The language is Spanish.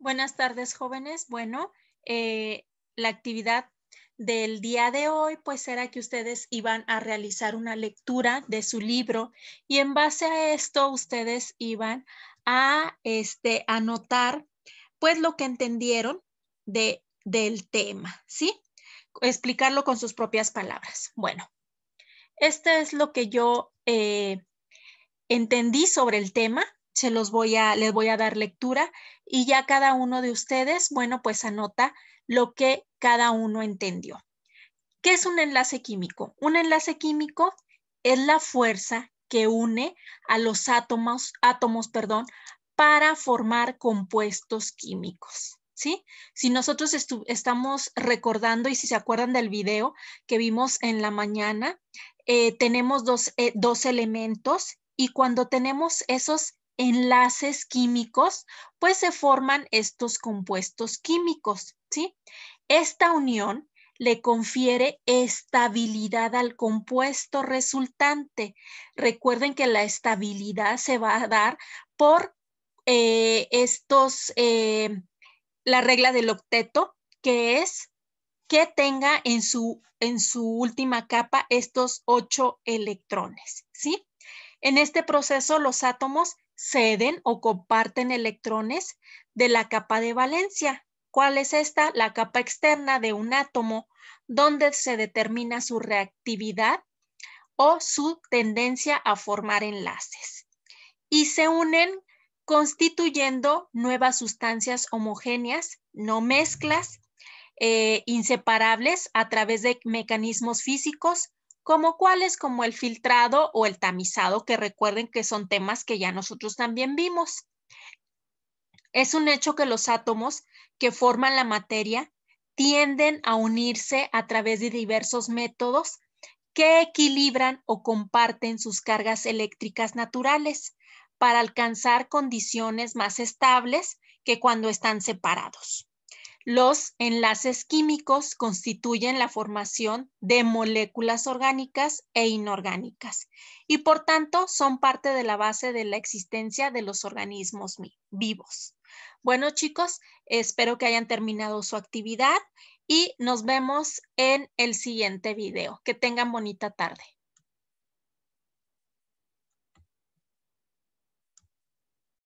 Buenas tardes, jóvenes. Bueno, eh, la actividad del día de hoy, pues era que ustedes iban a realizar una lectura de su libro y en base a esto ustedes iban a este, anotar pues lo que entendieron de, del tema, ¿sí? Explicarlo con sus propias palabras. Bueno, este es lo que yo eh, entendí sobre el tema se los voy a, les voy a dar lectura y ya cada uno de ustedes, bueno, pues anota lo que cada uno entendió. ¿Qué es un enlace químico? Un enlace químico es la fuerza que une a los átomos, átomos, perdón, para formar compuestos químicos. ¿Sí? Si nosotros estamos recordando y si se acuerdan del video que vimos en la mañana, eh, tenemos dos, eh, dos elementos y cuando tenemos esos enlaces químicos, pues se forman estos compuestos químicos, ¿sí? Esta unión le confiere estabilidad al compuesto resultante. Recuerden que la estabilidad se va a dar por eh, estos, eh, la regla del octeto, que es que tenga en su, en su última capa estos ocho electrones, ¿sí? En este proceso los átomos ceden o comparten electrones de la capa de valencia. ¿Cuál es esta? La capa externa de un átomo, donde se determina su reactividad o su tendencia a formar enlaces. Y se unen constituyendo nuevas sustancias homogéneas, no mezclas, eh, inseparables a través de mecanismos físicos como cuáles, como el filtrado o el tamizado, que recuerden que son temas que ya nosotros también vimos. Es un hecho que los átomos que forman la materia tienden a unirse a través de diversos métodos que equilibran o comparten sus cargas eléctricas naturales para alcanzar condiciones más estables que cuando están separados. Los enlaces químicos constituyen la formación de moléculas orgánicas e inorgánicas y por tanto son parte de la base de la existencia de los organismos vivos. Bueno chicos, espero que hayan terminado su actividad y nos vemos en el siguiente video. Que tengan bonita tarde.